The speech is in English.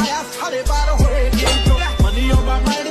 I have Money on my mind.